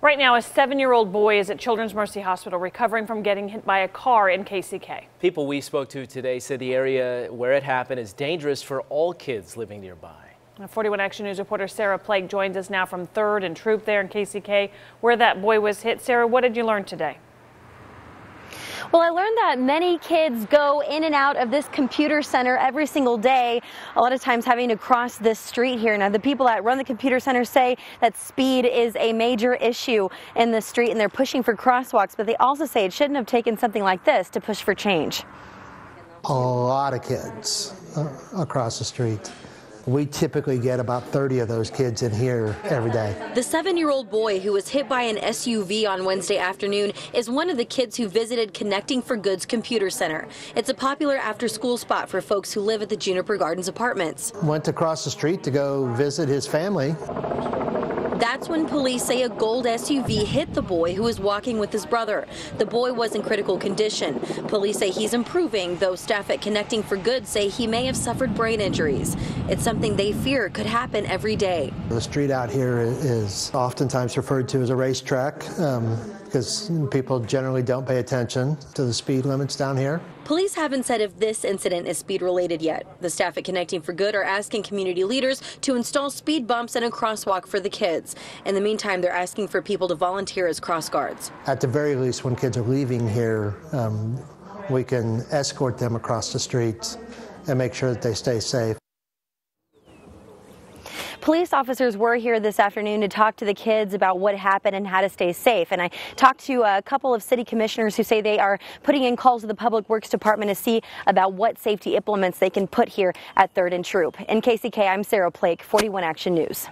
Right now, a seven-year-old boy is at Children's Mercy Hospital recovering from getting hit by a car in KCK. People we spoke to today said the area where it happened is dangerous for all kids living nearby. 41 Action News reporter Sarah Plake joins us now from 3rd and Troup there in KCK, where that boy was hit. Sarah, what did you learn today? Well, I learned that many kids go in and out of this computer center every single day, a lot of times having to cross this street here. Now, the people that run the computer center say that speed is a major issue in the street and they're pushing for crosswalks, but they also say it shouldn't have taken something like this to push for change. A lot of kids uh, across the street. We typically get about 30 of those kids in here every day. The seven-year-old boy who was hit by an SUV on Wednesday afternoon is one of the kids who visited Connecting for Goods Computer Center. It's a popular after-school spot for folks who live at the Juniper Gardens apartments. Went across the street to go visit his family. That's when police say a gold SUV hit the boy who was walking with his brother. The boy was in critical condition. Police say he's improving, though staff at Connecting for Good say he may have suffered brain injuries. It's something they fear could happen every day. The street out here is oftentimes referred to as a racetrack. Um, because people generally don't pay attention to the speed limits down here. Police haven't said if this incident is speed related yet. The staff at Connecting for Good are asking community leaders to install speed bumps and a crosswalk for the kids. In the meantime, they're asking for people to volunteer as cross guards. At the very least, when kids are leaving here, um, we can escort them across the streets and make sure that they stay safe. Police officers were here this afternoon to talk to the kids about what happened and how to stay safe. And I talked to a couple of city commissioners who say they are putting in calls to the Public Works Department to see about what safety implements they can put here at 3rd and Troup. In KCK, I'm Sarah Plake, 41 Action News.